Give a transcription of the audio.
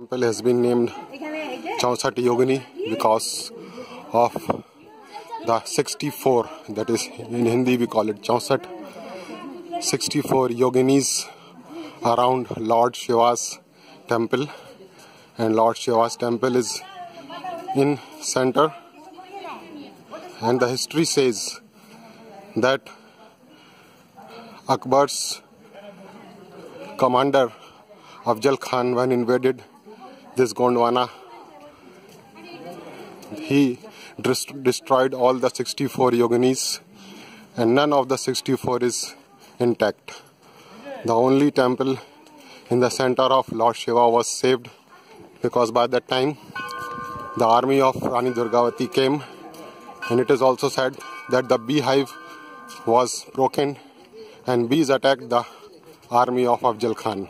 temple has been named Chaunsat Yogini because of the 64 that is in Hindi we call it Chaunsat 64 yoginis around Lord Shiva's temple and Lord Shiva's temple is in center and the history says that Akbar's commander Afzal Khan when invaded this Gondwana he destroyed all the 64 yoginis and none of the 64 is intact. The only temple in the center of Lord Shiva was saved because by that time the army of Rani Durgavati came and it is also said that the beehive was broken and bees attacked the army of Afzal Khan.